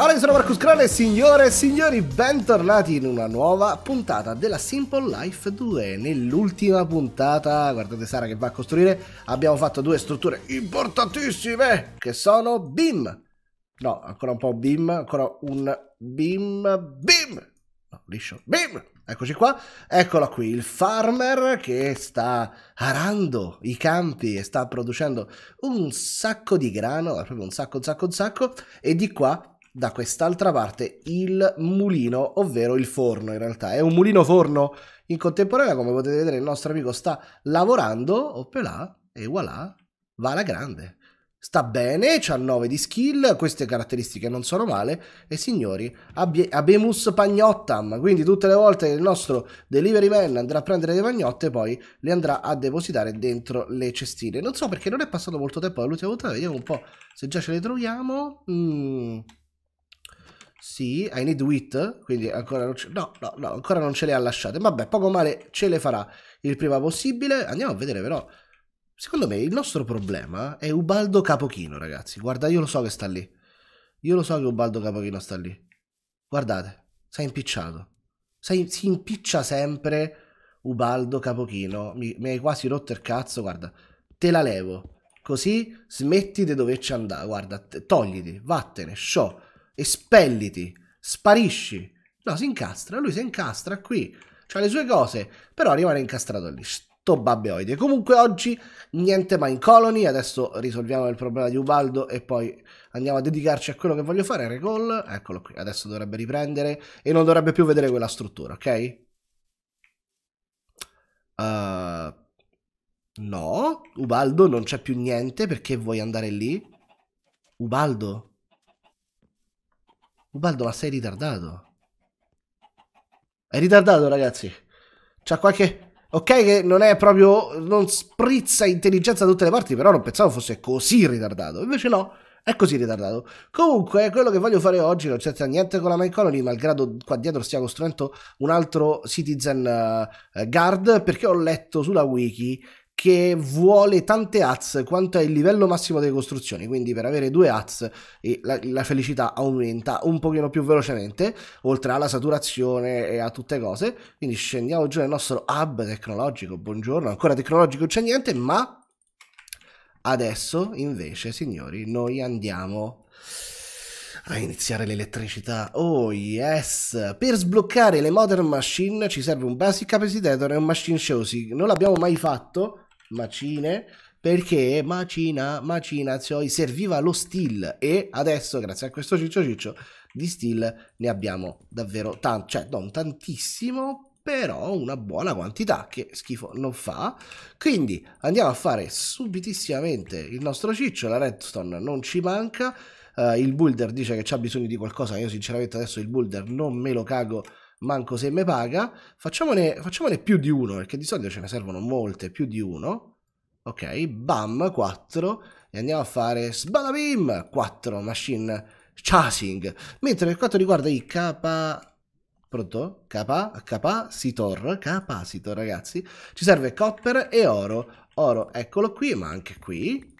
Allora, io sono Marcus Crone, signore e signori, bentornati in una nuova puntata della Simple Life 2. Nell'ultima puntata, guardate Sara che va a costruire, abbiamo fatto due strutture importantissime, che sono BIM. No, ancora un po' BIM, ancora un BIM, BIM. No, liscio, BIM. Eccoci qua, eccolo qui, il farmer che sta arando i campi e sta producendo un sacco di grano, proprio un sacco, un sacco, un sacco, e di qua da quest'altra parte il mulino, ovvero il forno in realtà. È un mulino forno in contemporanea, come potete vedere il nostro amico sta lavorando, oppelà, e voilà, va alla grande. Sta bene, c'ha 9 di skill, queste caratteristiche non sono male, e signori, abemus pagnottam, quindi tutte le volte che il nostro delivery man andrà a prendere le pagnotte, poi le andrà a depositare dentro le cestine. Non so perché non è passato molto tempo dall'ultima volta, vediamo un po' se già ce le troviamo. Mmm... Sì, I need wheat, quindi ancora non, no, no, no, ancora non ce le ha lasciate. Vabbè, poco male ce le farà il prima possibile. Andiamo a vedere però. Secondo me il nostro problema è Ubaldo Capochino, ragazzi. Guarda, io lo so che sta lì. Io lo so che Ubaldo Capochino sta lì. Guardate, sei impicciato. Sei, si impiccia sempre Ubaldo Capochino. Mi, mi hai quasi rotto il cazzo, guarda. Te la levo. così smetti di doverci andare. Guarda, togliti, vattene, show espelliti, sparisci. No, si incastra, lui si incastra qui, ha le sue cose, però rimane incastrato lì. Sto babbeoide. Comunque oggi niente mai colony, adesso risolviamo il problema di Ubaldo e poi andiamo a dedicarci a quello che voglio fare, recall, eccolo qui, adesso dovrebbe riprendere e non dovrebbe più vedere quella struttura, ok? Uh, no, Ubaldo non c'è più niente, perché vuoi andare lì? Ubaldo? Ubaldo, ma sei ritardato. È ritardato, ragazzi. C'ha qualche... Ok che non è proprio... non sprizza intelligenza da tutte le parti, però non pensavo fosse così ritardato. Invece no, è così ritardato. Comunque, quello che voglio fare oggi non c'entra niente con la My Colony, malgrado qua dietro stia costruendo un altro Citizen uh, Guard, perché ho letto sulla wiki che vuole tante AZ quanto è il livello massimo delle costruzioni, quindi per avere due AZ la, la, felicità aumenta un pochino più velocemente, oltre alla saturazione e a tutte cose, quindi scendiamo giù nel nostro hub tecnologico, buongiorno, ancora tecnologico c'è niente, ma adesso invece signori noi andiamo a iniziare l'elettricità. Oh yes! Per sbloccare le modern machine ci serve un basic capacitator e un machine chassis. Non l'abbiamo mai fatto, macine perché macina, macina, cioè, serviva lo steel e adesso grazie a questo ciccio ciccio di steel ne abbiamo davvero tanto, cioè non tantissimo, però una buona quantità che schifo non fa. Quindi andiamo a fare subitissimamente il nostro ciccio, la redstone non ci manca, uh, il builder dice che c'ha bisogno di qualcosa, io sinceramente adesso il builder non me lo cago manco se me paga, facciamone, facciamone più di uno, perché di solito ce ne servono molte, più di uno. Ok, bam, 4, e andiamo a fare sbadabim, 4 machine chasing. Mentre per quanto riguarda i capa... Pronto? Capa, capacitor, capacitor ragazzi, ci serve copper e oro. Oro, eccolo qui, ma anche qui.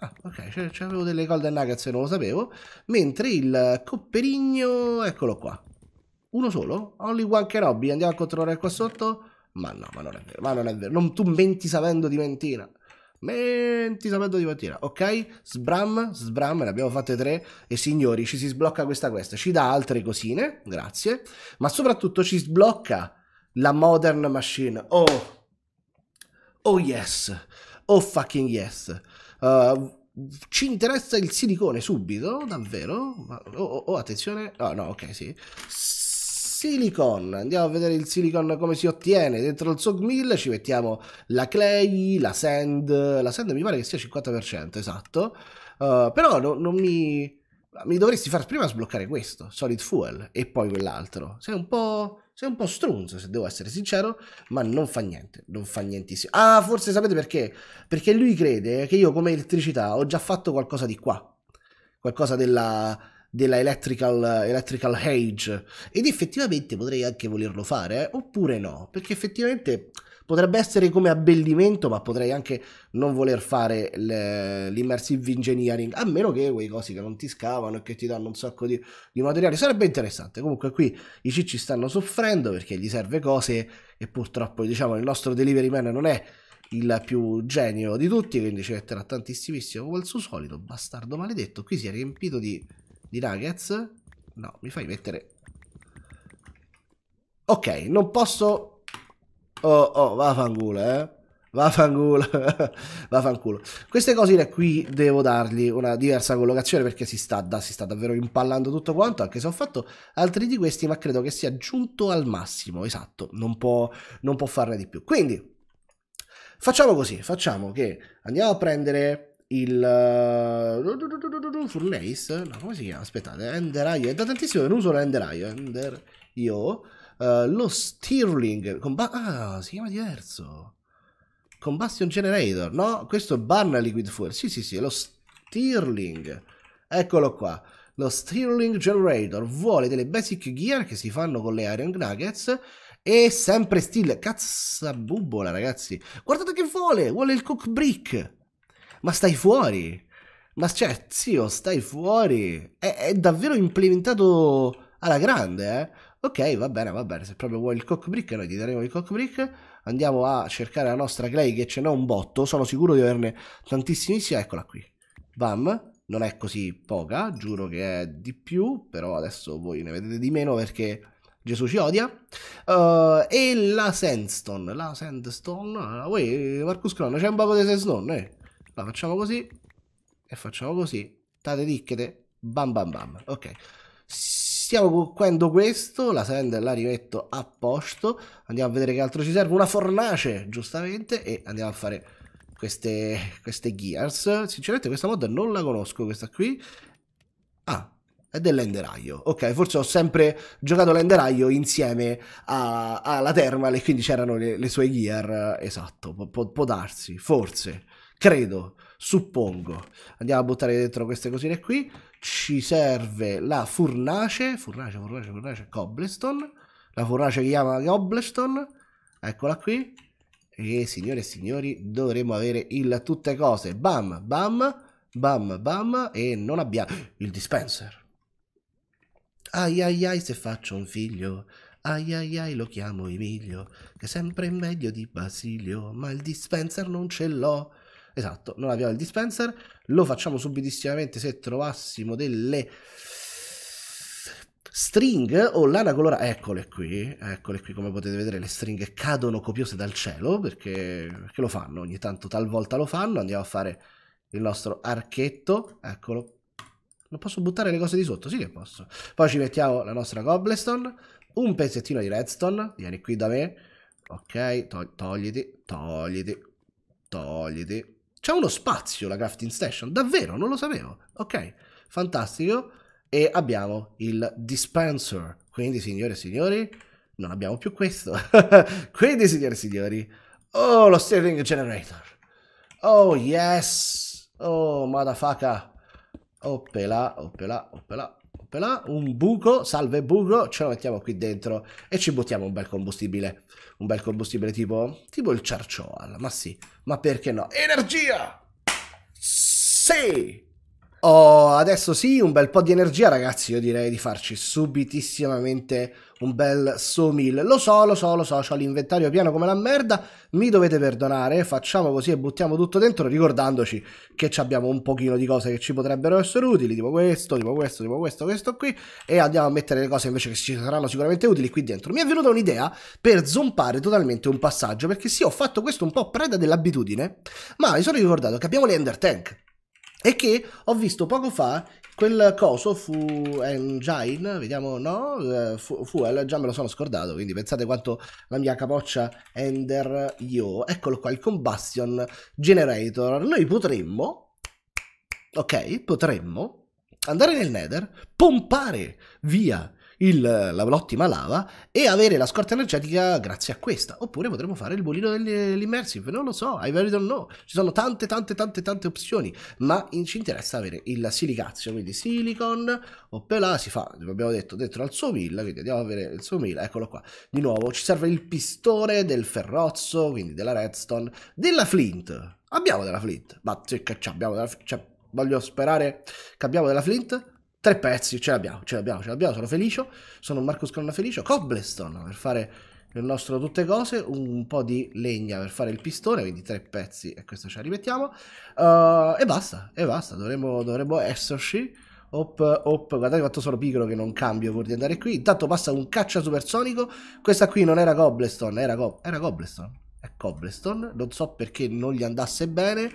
Ah, ok, c'avevo delle golden nuggets e non lo sapevo. Mentre il copperigno, eccolo qua. Uno solo? Only one Kenobi, andiamo a controllare qua sotto? Ma no, ma non è vero, ma non è vero. Non, tu menti sapendo di mentira. Menti sapendo di mentira. Ok? Sbram, sbram, ne abbiamo fatte tre. E signori, ci si sblocca questa questa. Ci dà altre cosine, grazie. Ma soprattutto ci sblocca la modern machine. Oh! Oh yes! Oh fucking yes! Uh, ci interessa il silicone subito, davvero? Oh, oh, oh attenzione. Oh no, ok, sì silicon. Andiamo a vedere il silicon come si ottiene. Dentro il SOG1000 ci mettiamo la clay, la sand. La sand mi pare che sia 50%, esatto. Uh, però no, non mi... Mi dovresti far prima sbloccare questo, Solid Fuel, e poi quell'altro. Sei un po'... Sei un po' strunzo, se devo essere sincero, ma non fa niente, non fa nientissimo. Ah, forse sapete perché? Perché lui crede che io come elettricità ho già fatto qualcosa di qua. Qualcosa della della Electrical, Electrical Age ed effettivamente potrei anche volerlo fare, eh? oppure no, perché effettivamente potrebbe essere come abbellimento, ma potrei anche non voler fare l'immersive engineering, a meno che quei cosi che non ti scavano e che ti danno un sacco di, di materiali. Sarebbe interessante. Comunque qui i cicci stanno soffrendo perché gli serve cose e purtroppo diciamo il nostro delivery man non è il più genio di tutti, quindi ci metterà tantissimissimo come il suo solito, bastardo maledetto. Qui si è riempito di, di nuggets. No, mi fai mettere... Ok, non posso... Oh, oh, vaffanculo, eh. Vaffanculo, vaffanculo. Queste cosine qui devo dargli una diversa collocazione perché si sta, da, si sta davvero impallando tutto quanto, anche se ho fatto altri di questi, ma credo che sia giunto al massimo, esatto, non può, non può farne di più. Quindi, Facciamo così, facciamo che andiamo a prendere il uh, Furnace, no, come si chiama? Aspettate, Enderaio, è da tantissimo che non uso l'Enderaio, Enderio, uh, lo Stirling, ah, si chiama diverso. Combustion Generator, no? Questo è Barna Liquid Fuel, sì sì sì, è lo Stirling, eccolo qua. Lo Stirling Generator vuole delle basic gear che si fanno con le Iron Nuggets e sempre stile, cazzabubola ragazzi. Guardate che vuole, vuole il cook brick. Ma stai fuori. Ma cioè, zio, stai fuori. È, è davvero implementato alla grande, eh. Ok, va bene, va bene. Se proprio vuoi il cock brick, noi ti daremo il cock brick. Andiamo a cercare la nostra clay che ce n'è un botto. Sono sicuro di averne tantissimi. Eccola qui. Bam. Non è così poca, giuro che è di più, però adesso voi ne vedete di meno perché Gesù ci odia. Uh, e la Sandstone, la Sandstone, uè, Marcus Cron, c'è un poco di Sandstone, eh. La facciamo così e facciamo così. Tate ticchete, bam bam bam. Ok. Stiamo cuocendo questo, la sand la rimetto a posto. Andiamo a vedere che altro ci serve. Una fornace, giustamente, e andiamo a fare queste, queste gears. Sinceramente questa mod non la conosco, questa qui. Ah, è dell'enderaio. Ok, forse ho sempre giocato l'enderaio insieme alla Thermal e quindi c'erano le, le, sue gear. Esatto, pu- può darsi, forse, credo, suppongo. Andiamo a buttare dentro queste cosine qui. Ci serve la furnace, furnace, furnace, furnace, cobblestone. La furnace che chiama cobblestone. Eccola qui. E signore e signori, dovremo avere il tutte cose. Bam, bam, bam, bam. E non abbiamo il dispenser. Ai ai ai se faccio un figlio, ai ai ai lo chiamo Emilio, che sempre è meglio di Basilio, ma il dispenser non ce l'ho. Esatto, non abbiamo il dispenser, lo facciamo subitissimamente se trovassimo delle string o lana colorata, eccole qui, eccole qui come potete vedere le stringhe cadono copiose dal cielo perché, perché lo fanno, ogni tanto talvolta lo fanno, andiamo a fare il nostro archetto, eccolo non posso buttare le cose di sotto? Sì che posso. Poi ci mettiamo la nostra cobblestone, un pezzettino di redstone, vieni qui da me. Ok, to togliti, togliti, togliti. C'è uno spazio la crafting station, davvero, non lo sapevo. Ok, fantastico. E abbiamo il dispenser. Quindi, signore e signori, non abbiamo più questo. Quindi, signore e signori, oh, lo steering generator. Oh, yes. Oh, motherfucker. Oppela, oppela, oppela, oppela. Un buco, salve buco, ce lo mettiamo qui dentro e ci buttiamo un bel combustibile. Un bel combustibile tipo, tipo il charcoal, ma sì, ma perché no? Energia! Sì! Oh, adesso sì, un bel po' di energia, ragazzi. Io direi di farci subitissimamente un bel sawmill. Lo so, lo so, lo so, ho l'inventario pieno come la merda. Mi dovete perdonare. Facciamo così e buttiamo tutto dentro, ricordandoci che abbiamo un pochino di cose che ci potrebbero essere utili, tipo questo, tipo questo, tipo questo, questo qui. E andiamo a mettere le cose invece che ci saranno sicuramente utili qui dentro. Mi è venuta un'idea per zompare totalmente un passaggio, perché sì, ho fatto questo un po' preda dell'abitudine, ma mi sono ricordato che abbiamo le Ender Tank e che ho visto poco fa quel coso fu engine, vediamo, no, eh, fu, fuel, già me lo sono scordato, quindi pensate quanto la mia capoccia Ender Io, eccolo qua, il combustion generator, noi potremmo, ok, potremmo andare nel nether, pompare via l'ottima lava e avere la scorta energetica grazie a questa. Oppure potremmo fare il bolino dell'immersive, non lo so, I very don't know. Ci sono tante, tante, tante, tante opzioni, ma ci interessa avere il silicazio, quindi silicon, oppela, si fa, abbiamo detto, dentro al suo mill, quindi andiamo a vedere il suo mill, eccolo qua. Di nuovo, ci serve il pistone del ferrozzo, quindi della redstone, della flint. Abbiamo della flint, ma che abbiamo della flint, cioè, voglio sperare che abbiamo della flint Tre pezzi, ce l'abbiamo, ce l'abbiamo, ce l'abbiamo, sono felice, sono Marcus Crona felice. Cobblestone per fare il nostro tutte cose, un po' di legna per fare il pistone, quindi tre pezzi e questo ce la rimettiamo. Uh, e basta, e basta, dovremmo, dovremmo esserci. Hop, hop, guardate quanto sono piccolo che non cambio pur di andare qui. Intanto passa un caccia supersonico. Questa qui non era Cobblestone, era, go era Cobblestone. È Cobblestone. Non so perché non gli andasse bene.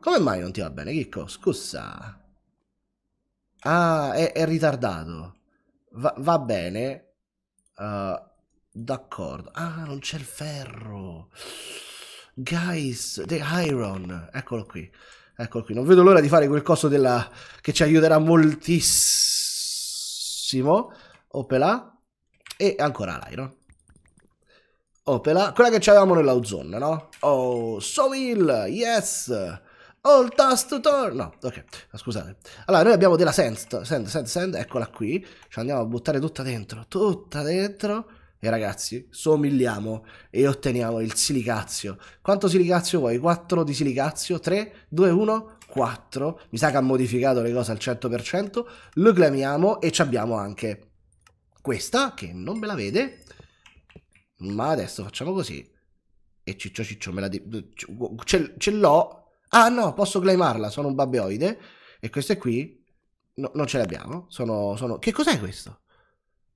Come mai non ti va bene, Chicco? Scusa. Ah, è, è ritardato. Va, va bene. Uh, D'accordo. Ah, non c'è il ferro. Guys, the iron. Eccolo qui. Eccolo qui. Non vedo l'ora di fare quel coso della... che ci aiuterà moltissimo. Opela. E ancora l'iron. Opela. Quella che avevamo nell'Auzone, no? Oh, Sawmill. Yes. All task to turn. No, ok, scusate. Allora, noi abbiamo della sand, sand, sand, sand, eccola qui. Ci andiamo a buttare tutta dentro, tutta dentro. E ragazzi, somigliamo e otteniamo il silicazio. Quanto silicazio vuoi? 4 di silicazio? 3, 2, 1, 4. Mi sa che ha modificato le cose al 100%. Lo clamiamo e abbiamo anche questa, che non me la vede. Ma adesso facciamo così. E ciccio ciccio me la... Ce l'ho Ah no, posso claimarla, sono un babbeoide. E queste qui no, non ce le abbiamo. Sono, sono... Che cos'è questo?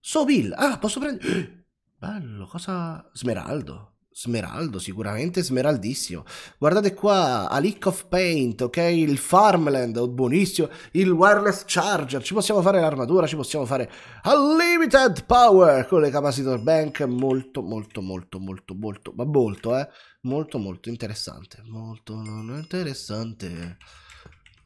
Sobil. Ah, posso prendere... Bello, cosa... Smeraldo. Smeraldo, sicuramente smeraldissimo. Guardate qua, a Lick of Paint, ok? Il Farmland, oh, buonissimo. Il Wireless Charger, ci possiamo fare l'armatura, ci possiamo fare Unlimited Power con le capacitor bank. Molto, molto, molto, molto, molto, ma molto, eh? Molto, molto interessante. Molto interessante.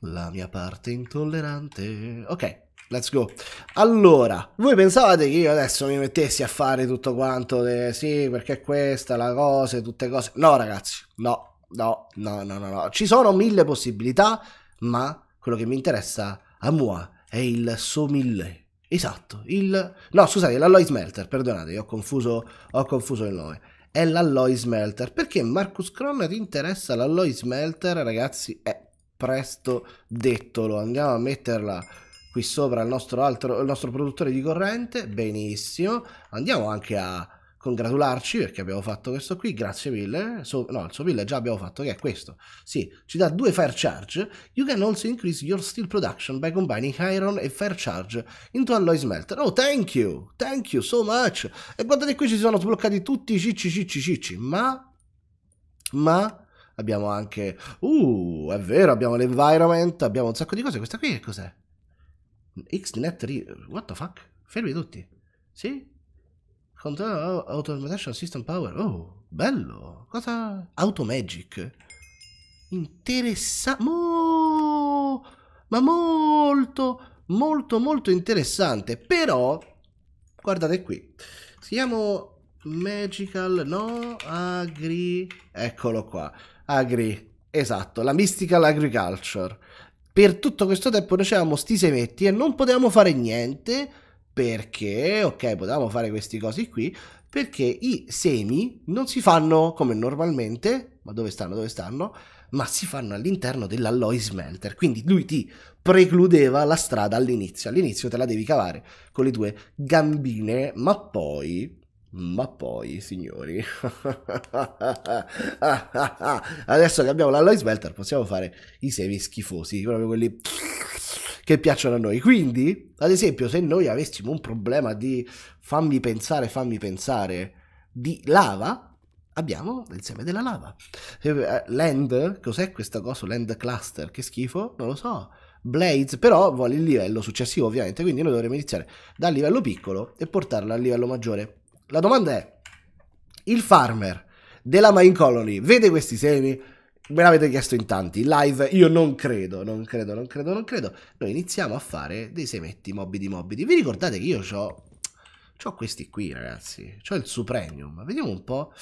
La mia parte intollerante. Ok, Let's go. Allora, voi pensavate che io adesso mi mettessi a fare tutto quanto, de, sì, perché questa, la cosa, tutte cose. No, ragazzi, no, no, no, no, no, no. Ci sono mille possibilità, ma quello che mi interessa a moi è il somille. Esatto, il... No, scusate, l'alloy smelter, perdonate, ho confuso, ho confuso il nome. È l'alloy smelter. Perché Marcus Cron ti interessa l'alloy smelter, ragazzi? È presto dettolo. Andiamo a metterla qui sopra il nostro, altro, il nostro produttore di corrente, benissimo, andiamo anche a congratularci perché abbiamo fatto questo qui, grazie mille, so, no il suo bill già abbiamo fatto che è questo, sì, ci dà due fair charge, you can also increase your steel production by combining iron e fair charge into alloy smelter, oh thank you, thank you so much, e guardate qui ci sono sbloccati tutti i cicci cicci cicci, ma, ma, abbiamo anche, uh, è vero, abbiamo l'environment, abbiamo un sacco di cose, questa qui che cos'è? XNet, what the fuck? Fermi tutti. Sì? Control Automation System Power. Oh, bello. Cosa? Automagic. Interessante. Mo... Ma molto, molto, molto interessante. Però, guardate qui. Siamo Magical, no? Agri... Eccolo qua. Agri. Esatto, la Mystical Agriculture per tutto questo tempo noi avevamo sti semetti e non potevamo fare niente perché, ok, potevamo fare questi cosi qui, perché i semi non si fanno come normalmente, ma dove stanno, dove stanno, ma si fanno all'interno dell'alloy smelter, quindi lui ti precludeva la strada all'inizio, all'inizio te la devi cavare con le tue gambine, ma poi ma poi, signori, adesso che abbiamo l'alloy smelter possiamo fare i semi schifosi, proprio quelli che piacciono a noi. Quindi, ad esempio, se noi avessimo un problema di fammi pensare, fammi pensare, di lava, abbiamo il seme della lava. Eh, land, cos'è questa cosa? Land cluster, che schifo? Non lo so. Blades, però vuole il livello successivo ovviamente, quindi noi dovremmo iniziare dal livello piccolo e portarlo al livello maggiore. La domanda è, il farmer della Mine Colony vede questi semi? Me l'avete chiesto in tanti, live io non credo, non credo, non credo, non credo. Noi iniziamo a fare dei semetti morbidi morbidi. Vi ricordate che io ho C'ho questi qui, ragazzi. C'ho il Supremium. Vediamo un po'.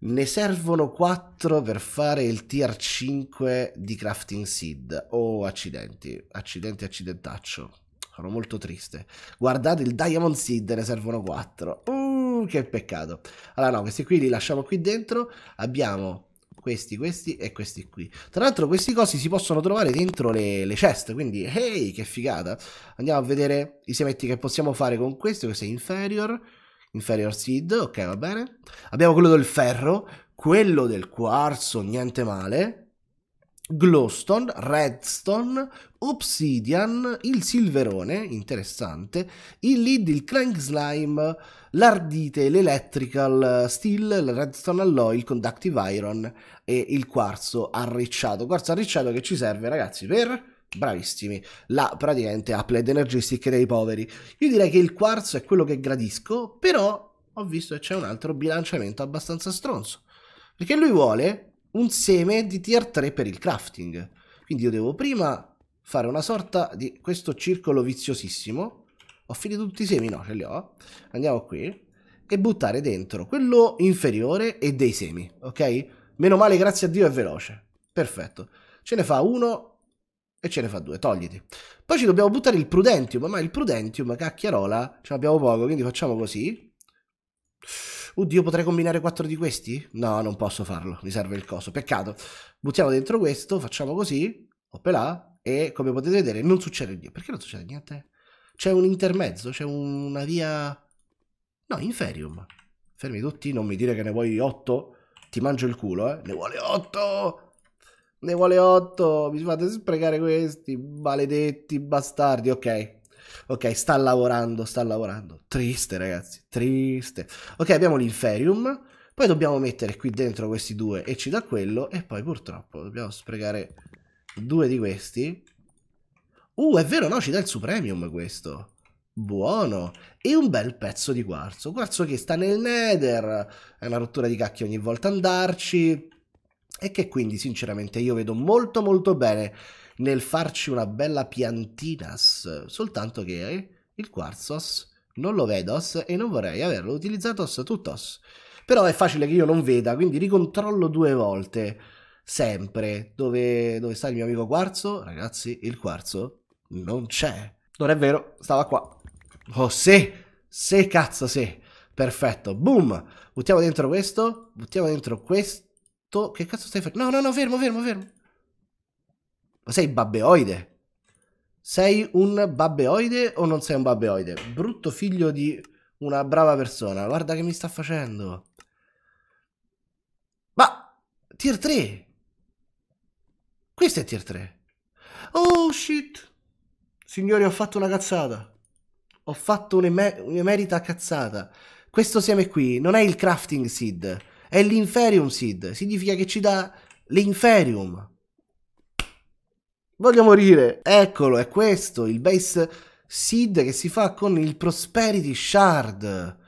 Ne servono 4 per fare il tier 5 di Crafting Seed. Oh, accidenti. Accidenti, accidentaccio. Sono molto triste. Guardate, il Diamond Seed ne servono 4. Uh, che peccato. Allora, no, questi qui li lasciamo qui dentro. Abbiamo questi, questi e questi qui. Tra l'altro questi cosi si possono trovare dentro le, le ceste, quindi hey, che figata. Andiamo a vedere i semetti che possiamo fare con questo, questo è inferior, inferior seed, ok va bene. Abbiamo quello del ferro, quello del quarzo, niente male. Glowstone, Redstone, Obsidian, il Silverone, interessante, il Lead, il Crank Slime, l'Ardite, l'Electrical Steel, il Redstone Alloy, il Conductive Iron e il Quarzo arricciato. Quarzo arricciato che ci serve, ragazzi, per... Bravissimi, la praticamente Applied Energy Stick dei poveri. Io direi che il quarzo è quello che gradisco, però ho visto che c'è un altro bilanciamento abbastanza stronzo. Perché lui vuole un seme di tier 3 per il crafting. Quindi io devo prima fare una sorta di questo circolo viziosissimo. Ho finito tutti i semi? No, ce li ho. Andiamo qui. E buttare dentro quello inferiore e dei semi, ok? Meno male, grazie a Dio, è veloce. Perfetto. Ce ne fa uno e ce ne fa due, togliti. Poi ci dobbiamo buttare il Prudentium, ma il Prudentium, cacchiarola, ce l'abbiamo poco, quindi facciamo così. Oddio, potrei combinare quattro di questi? No, non posso farlo, mi serve il coso. Peccato. Buttiamo dentro questo, facciamo così, oppelà, e come potete vedere non succede niente. Perché non succede niente? C'è un intermezzo, c'è una via... No, inferium. Fermi tutti, non mi dire che ne vuoi otto. Ti mangio il culo, eh. Ne vuole otto! Ne vuole otto! Mi fate sprecare questi, maledetti bastardi. Ok, Ok, sta lavorando, sta lavorando. Triste, ragazzi, triste. Ok, abbiamo l'Inferium. Poi dobbiamo mettere qui dentro questi due e ci dà quello. E poi purtroppo dobbiamo sprecare due di questi. Uh, è vero, no? Ci dà il Supremium questo. Buono. E un bel pezzo di quarzo. Quarzo che sta nel Nether. È una rottura di cacchio ogni volta andarci. E che quindi, sinceramente, io vedo molto molto bene nel farci una bella piantinas, soltanto che il quarzos non lo vedos e non vorrei averlo utilizzato tuttos. Però è facile che io non veda, quindi ricontrollo due volte, sempre, dove, dove sta il mio amico quarzo. Ragazzi, il quarzo non c'è. Non è vero, stava qua. Oh, sì, sì, cazzo, sì. Perfetto, boom. Buttiamo dentro questo, buttiamo dentro questo. Che cazzo stai facendo? No, no, no, fermo, fermo, fermo. Sei babbeoide? Sei un babbeoide o non sei un babbeoide? Brutto figlio di una brava persona. Guarda che mi sta facendo. Ma, tier 3. Questo è tier 3. Oh, shit. Signori, ho fatto una cazzata. Ho fatto un'emerita cazzata. Questo seme qui non è il crafting seed, è l'inferium seed. Significa che ci dà l'inferium. Voglio morire. Eccolo, è questo, il base seed che si fa con il Prosperity Shard.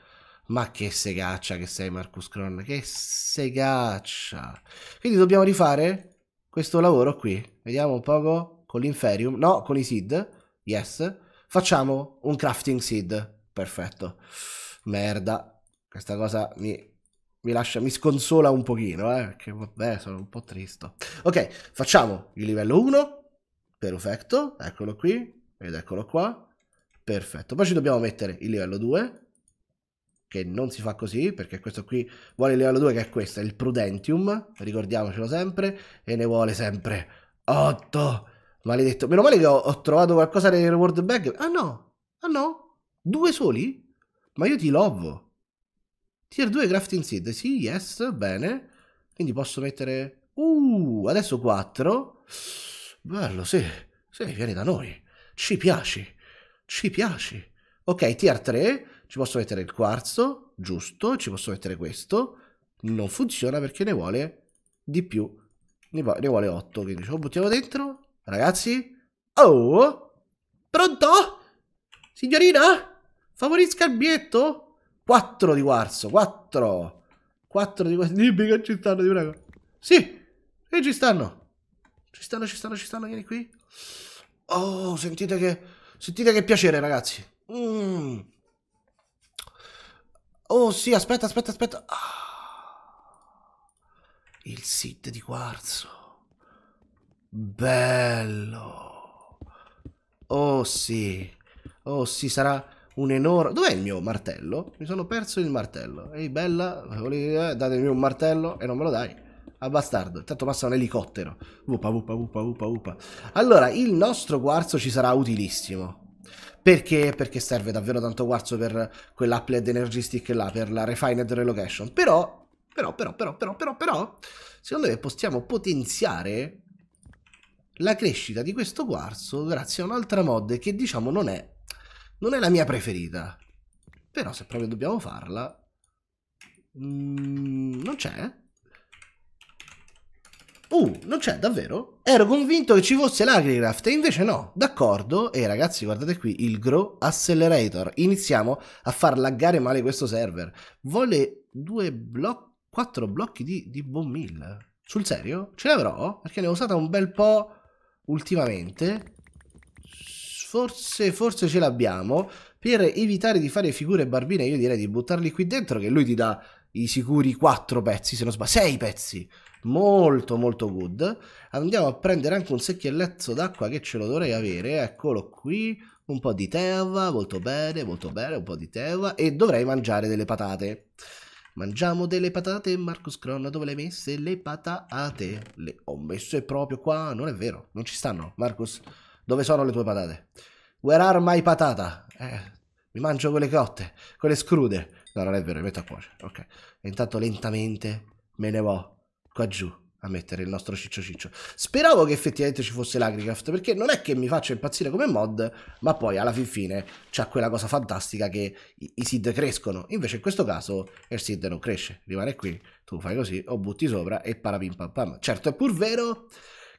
Ma che segaccia che sei Marcus Cron, che segaccia. Quindi dobbiamo rifare questo lavoro qui. Vediamo un poco con l'Inferium. No, con i seed. Yes. Facciamo un crafting seed. Perfetto. Merda. Questa cosa mi, mi lascia, mi sconsola un pochino, eh. Perché vabbè, sono un po' tristo. Ok, facciamo il livello 1 Perfetto, eccolo qui ed eccolo qua. Perfetto, poi ci dobbiamo mettere il livello 2, che non si fa così, perché questo qui vuole il livello 2, che è questo, è il Prudentium, ricordiamocelo sempre, e ne vuole sempre 8. Maledetto, meno male che ho, ho trovato qualcosa nel reward bag. Ah no, ah no, due soli? Ma io ti lovo. Tier 2 crafting seed, sì, yes, bene. Quindi posso mettere... Uh, adesso 4. Bello, sì. Sì, vieni da noi. Ci piaci. Ci piaci. Ok, tier 3. Ci posso mettere il quarzo. Giusto. Ci posso mettere questo. Non funziona perché ne vuole di più. Ne, vuole 8. Quindi ce lo buttiamo dentro. Ragazzi. Oh. Pronto? Signorina? Favorisca il biglietto? 4 di quarzo. 4. 4 di quarzo. Dimmi che ci stanno, ti prego. Sì. E ci stanno. Ci stanno, ci stanno, ci stanno, vieni qui. Oh, sentite che... Sentite che piacere, ragazzi. Mm. Oh sì, aspetta, aspetta, aspetta. Ah, il sit di quarzo. Bello. Oh sì. Oh sì, sarà un enorme... Dov'è il mio martello? Mi sono perso il martello. Ehi bella, eh, datemi un martello e non me lo dai. A bastardo, intanto passa un elicottero. Upa, upa, upa, upa, upa. Allora, il nostro quarzo ci sarà utilissimo. Perché? Perché serve davvero tanto quarzo per quell'Applied Energy Stick là, per la Refined Relocation. Però, però, però, però, però, però, però, secondo me possiamo potenziare la crescita di questo quarzo grazie a un'altra mod che diciamo non è, non è la mia preferita. Però se proprio dobbiamo farla... Mm, non c'è? Uh, non c'è davvero? Ero convinto che ci fosse l'Agrigraft e invece no. D'accordo. E ragazzi, guardate qui, il Grow Accelerator. Iniziamo a far laggare male questo server. Vuole due blocchi, quattro blocchi di, di bone mill. Sul serio? Ce l'avrò? Perché ne ho usata un bel po' ultimamente. Forse, forse ce l'abbiamo. Per evitare di fare figure barbine io direi di buttarli qui dentro che lui ti dà i sicuri quattro pezzi, se non sbaglio. Sei pezzi. Molto molto good. Andiamo a prendere anche un secchielletto d'acqua che ce lo dovrei avere. Eccolo qui. Un po' di terra molto bene molto bene un po' di terra. E dovrei mangiare delle patate. Mangiamo delle patate Marcus Cron. Dove le hai messe? Le patate. Le ho messe proprio qua. Non è vero. Non ci stanno Marcus. Dove sono le tue patate? Where are my patata? Eh mi mangio quelle cotte quelle scrude no non è vero mi metto a cuoce ok intanto lentamente me ne vo qua giù a mettere il nostro ciccio ciccio. Speravo che effettivamente ci fosse l'Agricaft, perché non è che mi faccia impazzire come mod, ma poi alla fin fine c'ha quella cosa fantastica che i, i seed crescono. Invece in questo caso il seed non cresce, rimane qui, tu fai così, o butti sopra e parapim pam pam. Certo è pur vero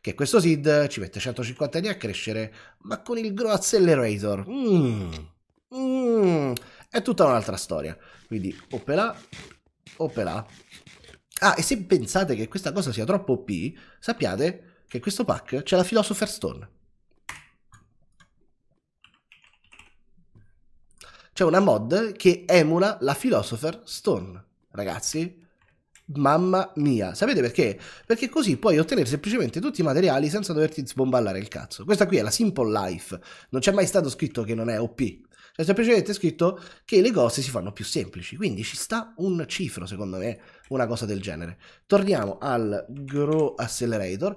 che questo seed ci mette 150 anni a crescere, ma con il Grow Accelerator, mm, mm, è tutta un'altra storia. Quindi oppela, oppela, Ah, e se pensate che questa cosa sia troppo OP, sappiate che questo pack c'è la Philosopher Stone. C'è una mod che emula la Philosopher Stone, ragazzi. Mamma mia, sapete perché? Perché così puoi ottenere semplicemente tutti i materiali senza doverti sbomballare il cazzo. Questa qui è la Simple Life, non c'è mai stato scritto che non è OP. C'è semplicemente scritto che le cose si fanno più semplici, quindi ci sta un cifro, secondo me, una cosa del genere. Torniamo al Grow Accelerator,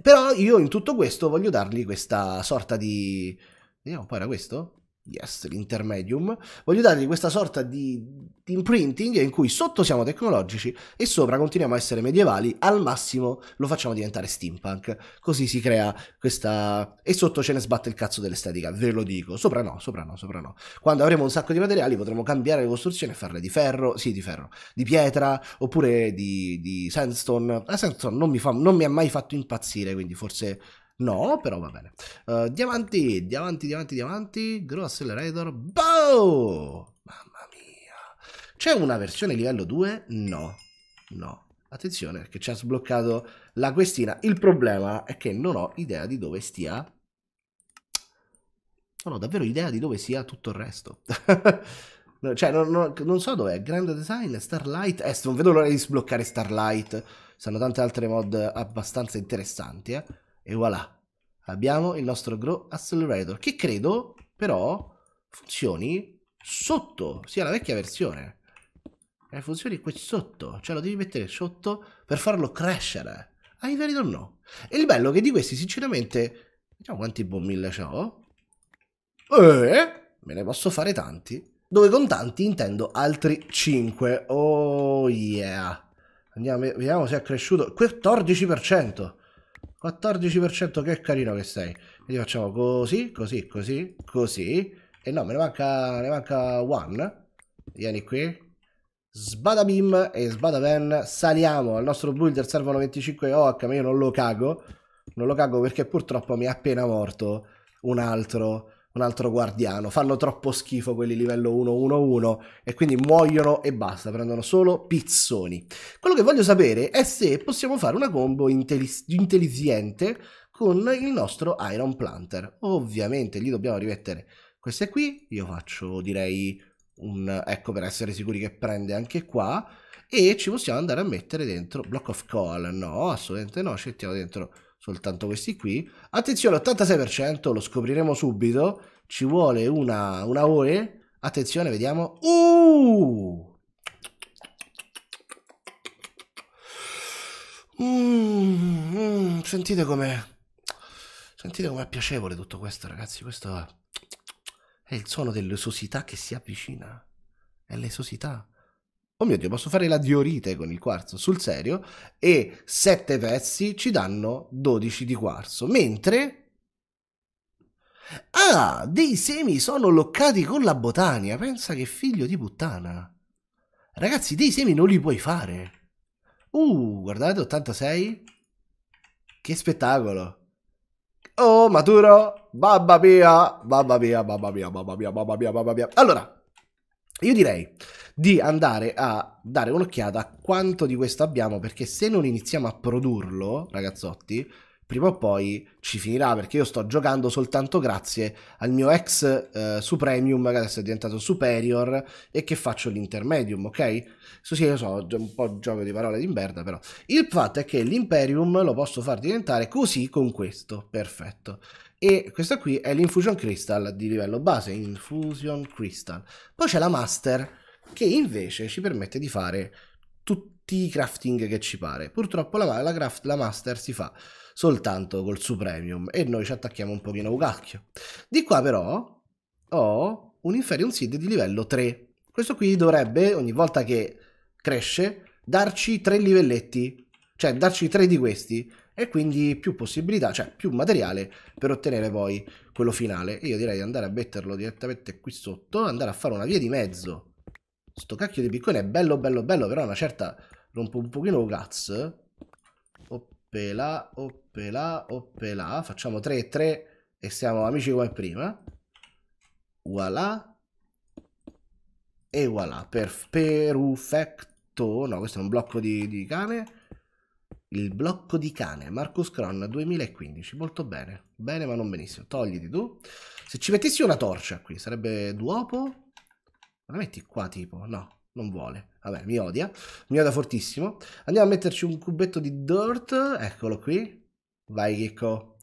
però io in tutto questo voglio dargli questa sorta di... Vediamo, poi era questo? Yes, l'intermedium. Voglio dargli questa sorta di, di, imprinting in cui sotto siamo tecnologici e sopra continuiamo a essere medievali, al massimo lo facciamo diventare steampunk. Così si crea questa... e sotto ce ne sbatte il cazzo dell'estetica, ve lo dico. Sopra no, sopra no, sopra no. Quando avremo un sacco di materiali potremo cambiare le costruzioni e farle di ferro, sì di ferro, di pietra oppure di, di sandstone. La sandstone non mi, fa, non mi ha mai fatto impazzire, quindi forse No, però va bene. Uh, diamanti, diamanti, diamanti, diamanti. Grow Accelerator. Bow! Mamma mia. C'è una versione livello 2? No. No. Attenzione, perché ci ha sbloccato la questina. Il problema è che non ho idea di dove stia... Non ho davvero idea di dove sia tutto il resto. cioè, non, non, non so dov'è. Grand Design, Starlight... Eh, non vedo l'ora di sbloccare Starlight. Sanno tante altre mod abbastanza interessanti, eh. E voilà, abbiamo il nostro Grow Accelerator, che credo però funzioni sotto, sia la vecchia versione. E funzioni qui sotto, cioè lo devi mettere sotto per farlo crescere. Hai verità o no? E il bello è che di questi sinceramente, vediamo quanti bombille ho. Eh, me ne posso fare tanti. Dove con tanti intendo altri 5. Oh yeah. Andiamo, vediamo se è cresciuto. 14%. 14% che carino che sei. Quindi facciamo così, così, così, così. E no, me ne manca, ne manca one. Vieni qui. Sbada Beam e Sbada Pen. Saliamo al nostro builder servono 25 OH, ma io non lo cago. Non lo cago perché purtroppo mi è appena morto un altro un altro guardiano. Fanno troppo schifo quelli livello 1-1-1 e quindi muoiono e basta, prendono solo pizzoni. Quello che voglio sapere è se possiamo fare una combo intellis- intelligente con il nostro Iron Planter. Ovviamente gli dobbiamo rimettere queste qui, io faccio direi un, ecco per essere sicuri che prende anche qua e ci possiamo andare a mettere dentro block of call no assolutamente no ci mettiamo dentro soltanto questi qui attenzione 86% lo scopriremo subito ci vuole una, una ore attenzione vediamo uh Mm, mm, sentite com'è. Sentite com'è piacevole tutto questo, ragazzi. Questo è il suono dell'esosità che si avvicina. È l'esosità. Oh mio Dio, posso fare la diorite con il quarzo, sul serio. E 7 pezzi ci danno 12 di quarzo. Mentre... Ah, dei semi sono loccati con la botania. Pensa che figlio di puttana. Ragazzi, dei semi non li puoi fare. Uh, guardate, 86. Che spettacolo. Oh, maturo. Babba mia. Babba mia, babba mia, babba mia, babba mia, babba mia. Allora, io direi di andare a dare un'occhiata a quanto di questo abbiamo, perché se non iniziamo a produrlo, ragazzotti, prima o poi ci finirà perché io sto giocando soltanto grazie al mio ex eh, Supremium che adesso è diventato Superior e che faccio l'intermedium, ok? So, sì, lo so, un po' gioco di parole di merda però. Il fatto è che l'Imperium lo posso far diventare così con questo, perfetto. E questa qui è l'Infusion Crystal di livello base, Infusion Crystal. Poi c'è la Master che invece ci permette di fare tutti i crafting che ci pare. Purtroppo la, la, craft, la Master si fa soltanto col Supremium e noi ci attacchiamo un pochino a cacchio. Di qua però ho un Inferium Seed di livello 3. Questo qui dovrebbe, ogni volta che cresce, darci 3 livelletti, cioè darci 3 di questi e quindi più possibilità, cioè più materiale per ottenere poi quello finale. Io direi di andare a metterlo direttamente qui sotto, andare a fare una via di mezzo. Sto cacchio di piccone è bello bello bello, però una certa rompo un pochino cazzo. Oppela, oppela, oppela. Facciamo 3 e 3 e siamo amici come prima. Voilà. E voilà. Per, perfetto. No, questo è un blocco di, di cane. Il blocco di cane. Marcus Cron 2015. Molto bene. Bene, ma non benissimo. Togliti tu. Se ci mettessi una torcia qui, sarebbe duopo? La metti qua tipo? No non vuole. Vabbè, mi odia. Mi odia fortissimo. Andiamo a metterci un cubetto di dirt. Eccolo qui. Vai, Chicco.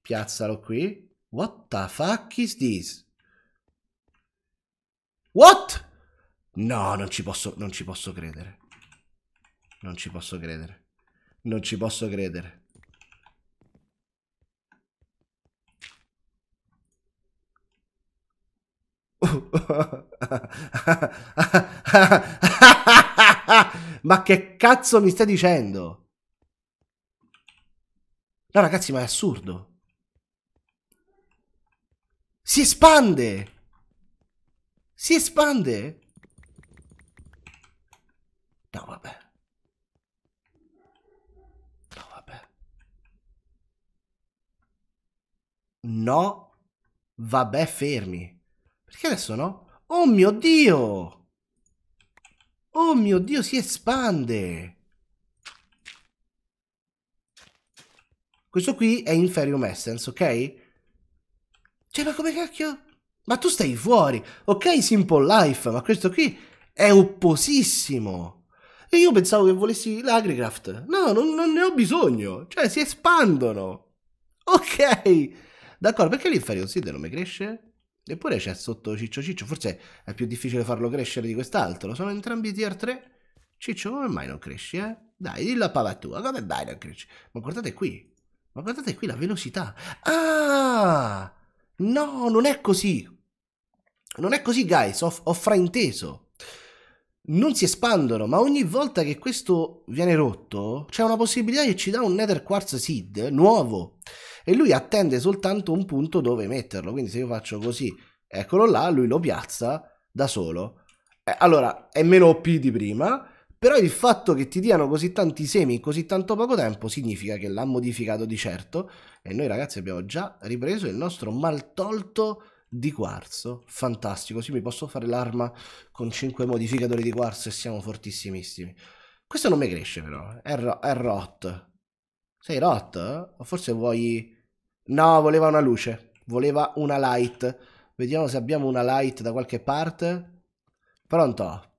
Piazzalo qui. What the fuck is this? What? No, non ci posso, non ci posso credere. Non ci posso credere. Non ci posso credere. ma che cazzo mi stai dicendo? No, ragazzi, ma è assurdo. Si espande. Si espande. No, vabbè. No, vabbè. No, vabbè, fermi. Perché adesso no? Oh mio Dio! Oh mio Dio, si espande! Questo qui è Inferium Essence, ok? Cioè, ma come cacchio? Ma tu stai fuori! Ok, Simple Life, ma questo qui è opposissimo! E io pensavo che volessi l'Agrigraft. No, non, non ne ho bisogno. Cioè, si espandono. Ok! D'accordo, perché l'Inferium Seed non mi cresce? Eppure c'è sotto Ciccio Ciccio, forse è più difficile farlo crescere di quest'altro. Sono entrambi tier 3. Ciccio, come mai non cresci, eh? Dai, dillo a papà tua, come mai non cresci? Ma guardate qui, ma guardate qui la velocità. Ah! No, non è così. Non è così, guys, ho, ho frainteso. Non si espandono, ma ogni volta che questo viene rotto, c'è una possibilità che ci dà un Nether Quartz Seed nuovo e lui attende soltanto un punto dove metterlo. Quindi se io faccio così, eccolo là, lui lo piazza da solo. Eh, allora, è meno OP di prima, però il fatto che ti diano così tanti semi in così tanto poco tempo significa che l'ha modificato di certo e noi ragazzi abbiamo già ripreso il nostro maltolto di quarzo. Fantastico, sì, mi posso fare l'arma con 5 modificatori di quarzo e siamo fortissimissimi. Questo non mi cresce però, è, ro è rot. Sei rot? O forse vuoi No, voleva una luce. Voleva una light. Vediamo se abbiamo una light da qualche parte. Pronto?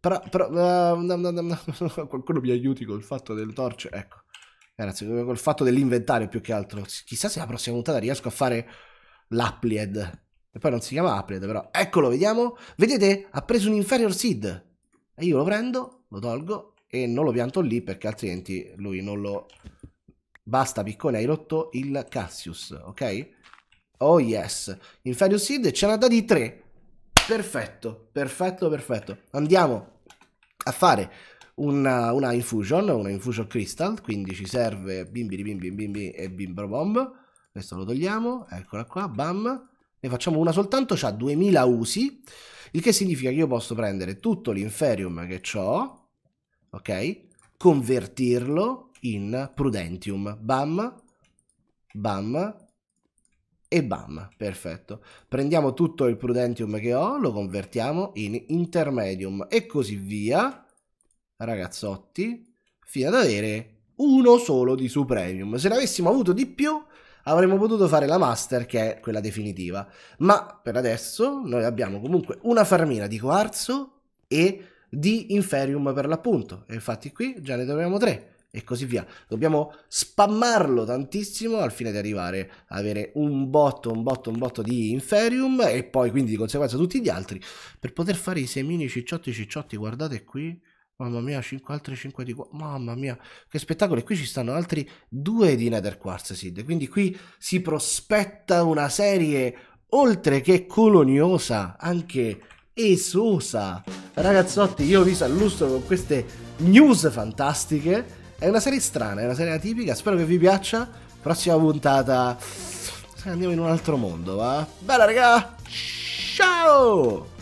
Però, però uh, no, no, no, qualcuno mi aiuti col fatto del torch. Ecco, ragazzi, col fatto dell'inventario più che altro. Chissà se la prossima puntata riesco a fare l'Applied. E poi non si chiama Applied, però. Eccolo, vediamo. Vedete? Ha preso un Inferior Seed. E io lo prendo, lo tolgo e non lo pianto lì perché altrimenti lui non lo... Basta, piccone, hai rotto il Cassius, ok? Oh yes. Inferior Seed ce n'ha dati 3. Perfetto, perfetto, perfetto. Andiamo a fare una, una infusion, una infusion crystal, quindi ci serve bimbi bimbi bimbi e bimbro bomb. Questo lo togliamo, eccola qua, bam. Ne facciamo una soltanto, c'ha 2000 usi, il che significa che io posso prendere tutto l'inferium che ho, ok? Convertirlo in prudentium, bam, bam, e bam, perfetto. Prendiamo tutto il Prudentium che ho, lo convertiamo in Intermedium e così via, ragazzotti, fino ad avere uno solo di Supremium. Se ne avessimo avuto di più, avremmo potuto fare la Master, che è quella definitiva. Ma per adesso noi abbiamo comunque una farmina di quarzo e di Inferium per l'appunto. E infatti qui già ne troviamo tre e così via. Dobbiamo spammarlo tantissimo al fine di arrivare a avere un botto, un botto, un botto di Inferium e poi quindi di conseguenza tutti gli altri per poter fare i semini cicciotti cicciotti. Guardate qui. Mamma mia, 5 altri 5 di qua. Mamma mia, che spettacolo. E qui ci stanno altri due di Nether Quartz Seed. Quindi qui si prospetta una serie oltre che coloniosa, anche esosa. Ragazzotti, io vi saluto con queste news fantastiche. È una serie strana, è una serie atipica, spero che vi piaccia. Prossima puntata andiamo in un altro mondo, va? Bella raga! Ciao!